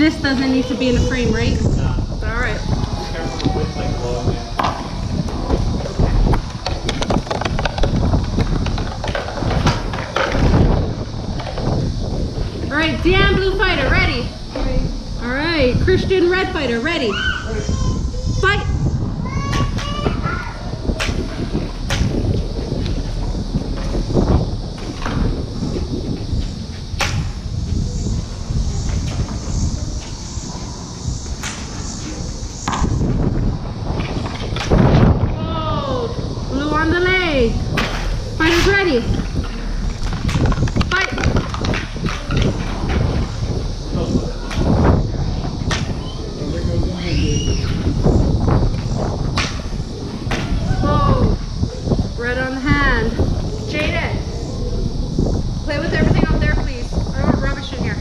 This doesn't need to be in the frame, right? All right. All right, Dan Blue Fighter, ready? All right, Christian Red Fighter, ready? Fight! Hold. Blue on the leg. Ready. Fight! Whoa. Red on the hand. Jaden. Play with everything out there, please. I don't want rubbish in here.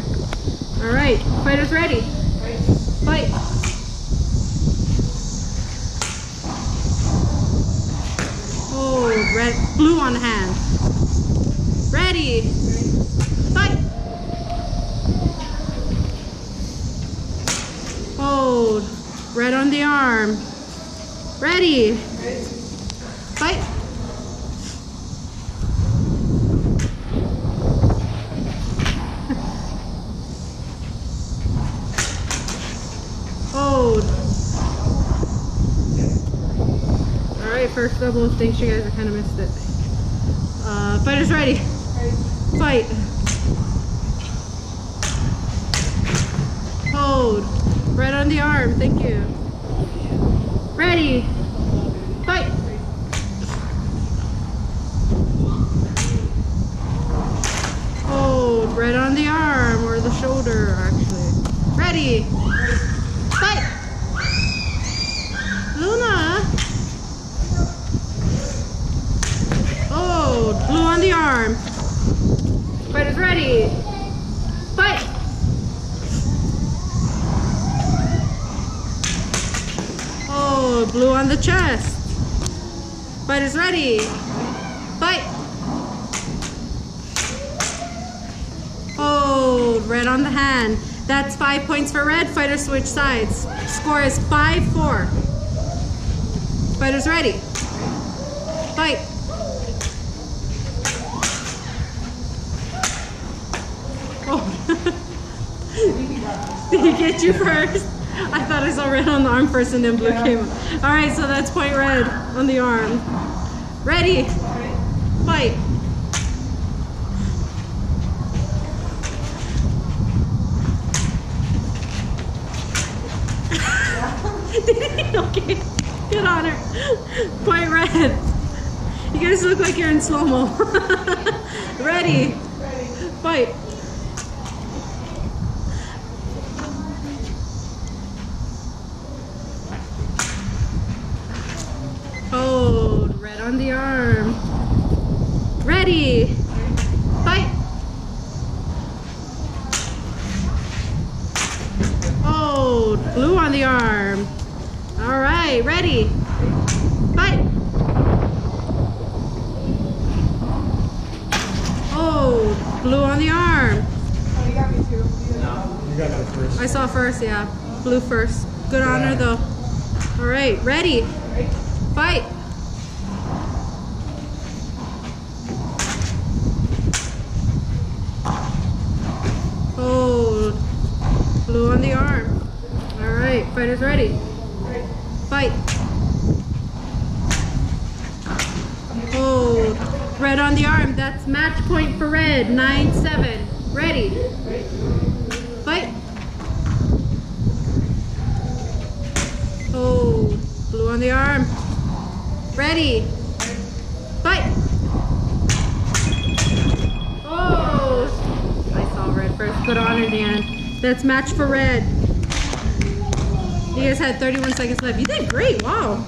All right. Fighters ready. Fight. Oh, red, blue on the hand. Ready. Fight. Hold. Red on the arm. Ready. Fight. Hold. First double. Thanks, you guys. I kind of missed it. Uh, fighters ready. Fight. Hold. Right on the arm. Thank you. Ready. Fight. Hold. Right on the arm or the shoulder, actually. Ready. Fight. Luna. Oh, blue on the arm. Fighters ready. Fight. Oh, blue on the chest. Fighters ready. Fight. Oh, red on the hand. That's five points for red. Fighters switch sides. Score is 5-4. Fighters ready. Fight. Did he get you first? I thought I saw red on the arm first and then blue came. All right, so that's point red on the arm. Ready? Fight. okay, good on her. Point red. You guys look like you're in slow-mo. Ready? Fight. Hold. Red on the arm. Ready. Fight. Hold. Blue on the arm. All right. Ready. Fight. Hold. Blue on the arm. Oh. I saw first, yeah. Blue first. Good honor though. All right, ready. Fight. Hold. Blue on the arm. All right, fighters ready. Fight. Hold. Red on the arm. That's match point for red. 9-7. Ready. Fight. Oh, blue on the arm. Ready. Fight. Oh, I saw red first. Good honor, Dan. That's match for red. You guys had 31 seconds left. You did great. Wow.